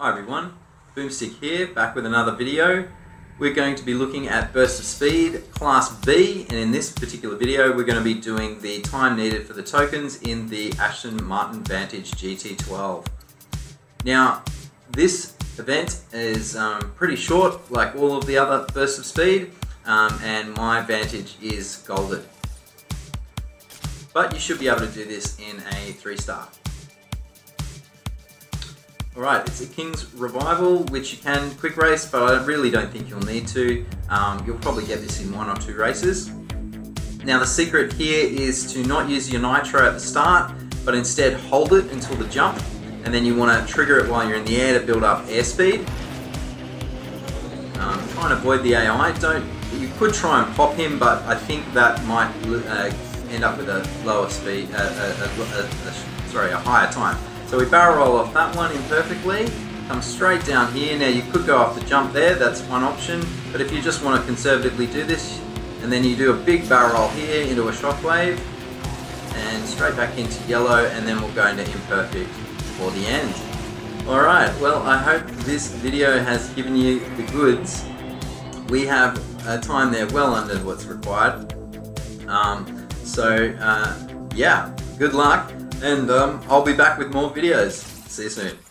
Hi everyone, Boomstick here, back with another video. We're going to be looking at Burst of Speed Class B, and in this particular video we're going to be doing the time needed for the tokens in the Aston Martin Vantage GT12. Now, this event is um, pretty short, like all of the other Burst of Speed, um, and my Vantage is golded. But you should be able to do this in a 3 star. Alright, it's a King's Revival, which you can quick race, but I really don't think you'll need to. Um, you'll probably get this in one or two races. Now the secret here is to not use your nitro at the start, but instead hold it until the jump, and then you want to trigger it while you're in the air to build up airspeed. Um, try and avoid the AI. Don't. You could try and pop him, but I think that might uh, end up with a lower speed, uh, a, a, a, sorry, a higher time. So we barrel roll off that one imperfectly, come straight down here. Now you could go off the jump there, that's one option, but if you just want to conservatively do this, and then you do a big barrel roll here into a shockwave, and straight back into yellow, and then we'll go into imperfect for the end. Alright, well I hope this video has given you the goods. We have a time there well under what's required. Um, so uh, yeah, good luck and um, I'll be back with more videos. See you soon.